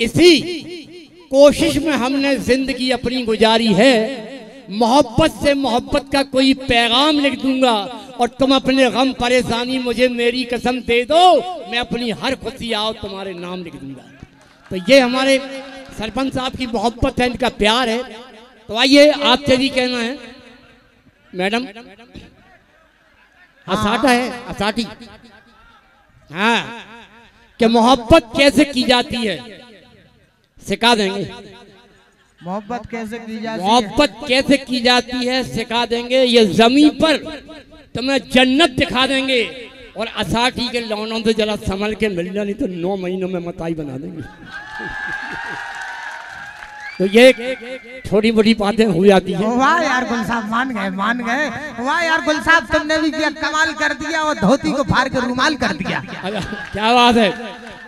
इसी कोशिश में हमने ज़िंदगी अपनी गुजारी है। मोहब्बत से मोहब्बत का कोई पैगाम लिख दूँगा और तुम अपने गम परेशानी मुझे मेरी कसम दे दो, मैं अपनी हर खुशी आओ, तुम्हारे नाम लिख दूँगा। तो ये हमारे सरपंच साहब की मोहब्बत है, इनका प्यार है। तो आइए, आपसे भी कहना है। मैडम असाटा है असाटी हाँ कि मोहब्बत कैसे की जाती है? सिखा देंगे। मोहब्बत कैसे की जाती है? मोहब्बत कैसे की जाती है सिखा देंगे। ये ज़मीन पर तुम्हें जन्नत दिखा देंगे। और असाठी के लौनों से जरा संभल के मिल नहीं तो नौ महीनों में मताई बना देंगे। तो ये छोटी मोटी बातें हो जाती है। वाह यार गुल साहब मान गए मान गए। वाह यार गुल साहब तुमने भी किया कमाल कर दिया और धोती को फाड़ के रुमाल कर दिया। क्या बात है।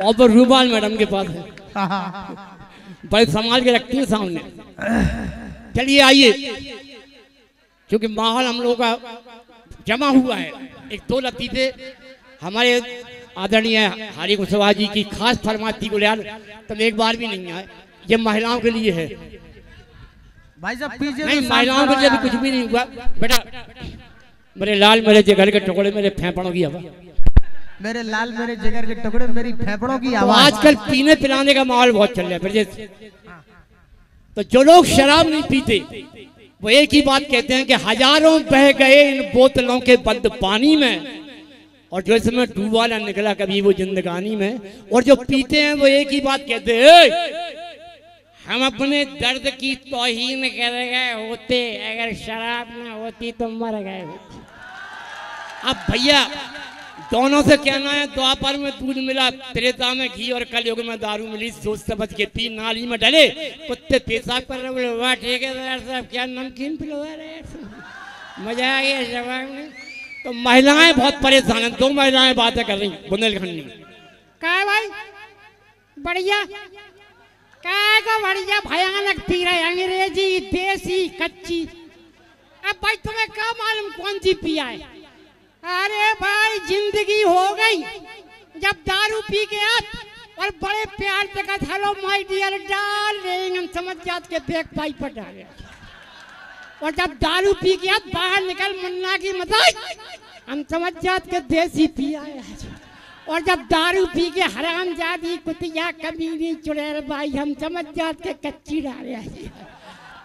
और रूमाल मैडम के पास है। बड़े संभाल के रखती है सामने। चलिए आइए। क्योंकि माहौल हम लोगों का जमा हुआ है। एक दो लतीफे हमारे आदरणीय हरि कुशवाहा जी की खास फरमाती को यार तुम एक बार भी नहीं आए। ये महिलाओं के लिए है। भाई साहब पीछे नहीं महिलाओं के लिए भी कुछ भी नहीं हुआ। बेटा मेरे लाल मेरे जिगर के टुकड़े मेरे फेफड़ों की हवा। मेरे लाल मेरे जिगर के टुकड़े मेरी फेफड़ों की तो आवाज़। आजकल पीने पिलाने का माहौल बहुत चल रहा है तो जो लोग शराब नहीं पीते वो एक ही बात कहते हैं कि हज़ारों बह गए इन बोतलों के बंद पानी में। और जो इसमें डूबा ना निकला कभी वो जिंदगानी में। और जो पीते हैं वो एक ही बात कहते हैं हम अपने दर्द की तोहीन कर गए होते अगर शराब ना होती तो मर गए अब भैया दोनों से कहना है, द्वापर में दूध मिला, त्रेता में घी और कलयुग में दारू मिली, सोच समझ के पी नाली में डले। कुत्ते पेशाब कर रहे साहब, क्या नमकीन पिलवा रहे। मज़ा आ गया जवाब में। तो महिलाएँ बहुत परेशान हैं, दो महिलाएँ बातें कर रही बुंदेलखंड में। का भाई? बढ़िया। को बढ़िया, भयानक पी रहे अंग्रेज़ी, देसी, कच्ची। अब भाई, तुम्हें क्या मालूम कौन सी पिया है? अरे भाई, ज़िंदगी हो गई। जब दारू पी के आत और बड़े प्यार से कहा, हेलो माय डियर डार्लिंग हम समझ जात के बैक पाइप पर डाले और जब दारू पी के आत बाहर निकल, मुन्ना की मताई हम समझ जात के देसी पिया। और जब दारू पी के हराम जादी, कुतिया कमीनी चुड़ैल भाई, हम समझ जात के कच्ची डाले।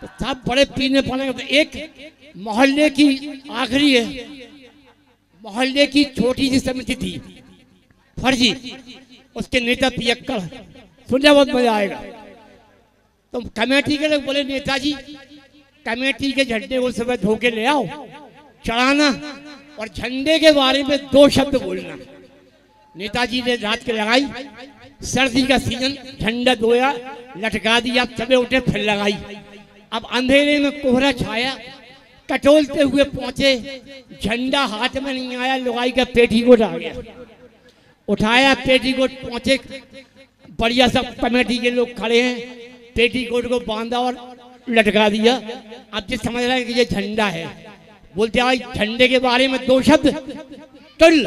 तो सब बड़े पीने पाने तो एक मोहल्ले की आखिरी है। मोहल्ले की छोटी सी समिति थी फर्जी, उसके नेता पियक्कड़ सुनने बहुत मज़ा आएगा। तो कमेटी के लोग बोले, नेताजी, कमेटी के झंडे को सुबह धो के ले आओ, चढ़ाना और झंडे के बारे में दो शब्द बोलना। नेताजी ने रात के लगाई, सर्दी का सीज़न, झंडा धोया, लटका दिया सबे उठे, फिर लगाई। अब अंधेरे में कोहरा छाया कटोलते हुए पहुँचे। झंडा हाथ में नहीं आया लुगाई का पेटीकोट आ गया। उठाया पेटीकोट पहुँचे। बढ़िया सब कमेटी के लोग खड़े हैं। पेटीकोट को बांधा और लटका दिया। अब जिस समझ रहा है कि ये झंडा है, बोलते भाई झंडे के बारे में दो शब्द तुल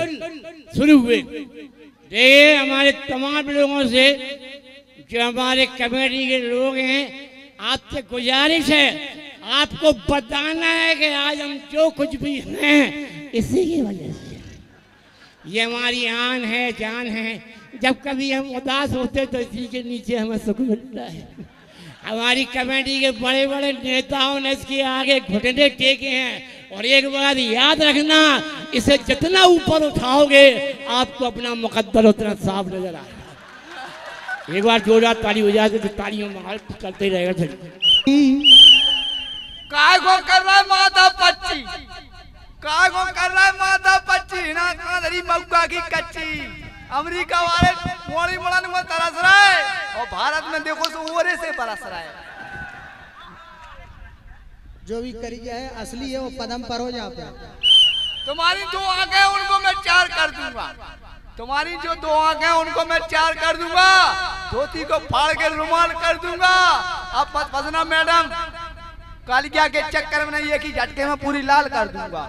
शुरू हुए। देखिए हमारे तमाम लोगों से जो हमारे कमेटी के लोग हैं, आपसे गुजारिश है आपको बताना है कि आज हम जो कुछ भी हैं, इसी की वजह से। ये हमारी आन है, जान है। जब कभी हम उदास होते तो इसी के नीचे हमें सुख मिलता है। हमारी कमेटी के बड़े बड़े नेताओं ने इसके आगे घुटने टेके हैं। और एक बात याद रखना, इसे जितना ऊपर उठाओगे, आपको अपना मुकद्दर उतना साफ़ नज़र आएगा। एक बार जोरदार ताली हो जाए तो तालियों में माहौल चलते रहेगा। काय को कर रहा है माता पच्ची। काय को कर रहा है माता पच्ची। ना कांधरी मौका की कच्ची। अमेरिका वाले मोड़ी मोड़न में तरस रहा है। और भारत में देखो सो ओरे से बरस रहा है। जो भी करी है असली है वो पदम पर हो जाते तुम्हारी दो आँखें हैं, उनको मैं चार कर दूँगा। तुम्हारी जो दो आँखें हैं, उनको मैं चार कर दूँगा धोती को फाड़ के रुमाल कर दूँगा। अब मत फंसना मैडम। कालिया के चक्कर में नहीं ही झटके में पूरी लाल कर दूँगा।